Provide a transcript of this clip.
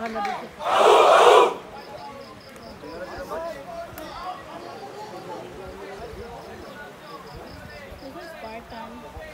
This is part time.